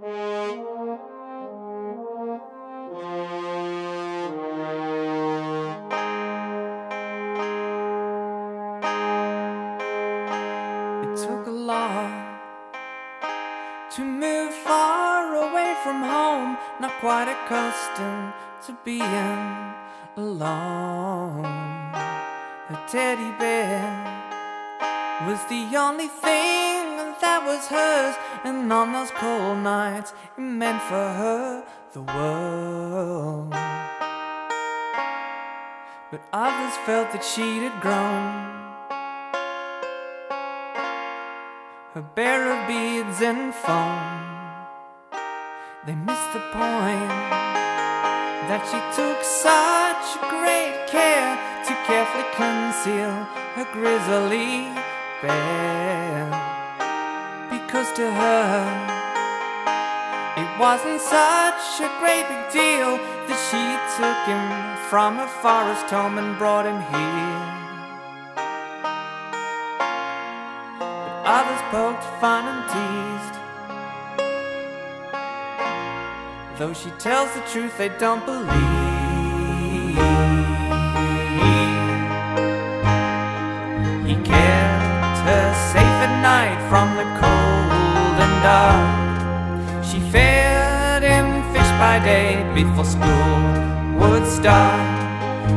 It took a lot to move far away from home, not quite accustomed to being alone. A teddy bear was the only thing that was hers, and on those cold nights, it meant for her the world. But others felt that she had grown. a bear of beads and foam. They missed the point that she took such great care to carefully conceal her grizzly bear. Because to her, it wasn't such a great big deal that she took him from a forest home and brought him here. But Others poked fun and teased. Though she tells the truth, they don't believe. She fed him fish by day before school would start.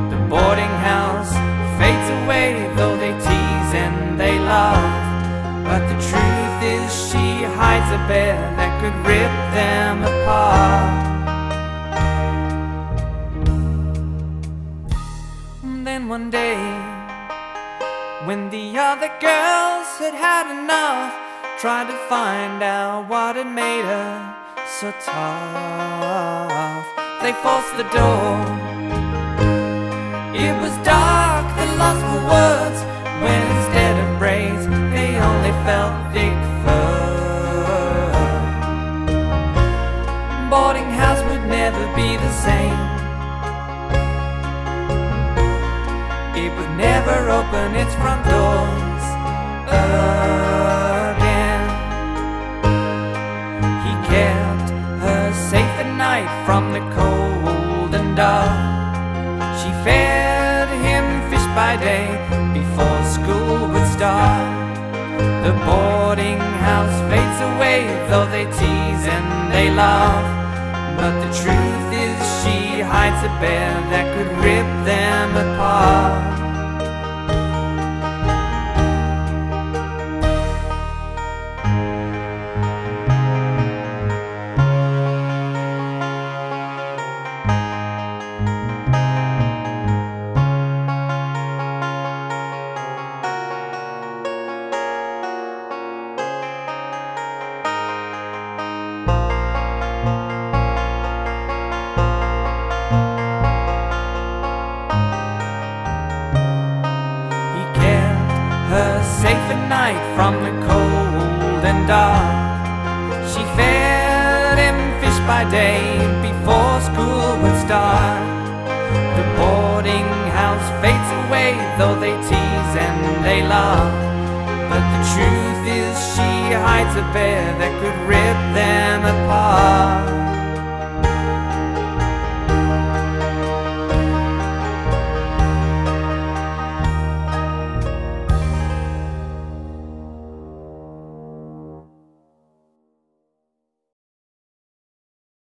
The boarding house fades away, though they tease and they laugh. But the truth is she hides a bear that could rip them apart Then one day When the other girls had had enough Tried to find out what had made her so tough. They forced the door. It was dark, they lost for words. When instead of braids They only felt thick fur. Boarding house would never be the same. It would never open its front doors. Again night from the cold and dark. She fed him fish by day before school would start. The boarding house fades away though they tease and they laugh. But the truth is she hides a bear that could rip them apart her safe at night from the cold and dark. She fed him fish by day before school would start. The boarding house fades away, though they tease and they laugh. But the truth is, she hides a bear that could rip them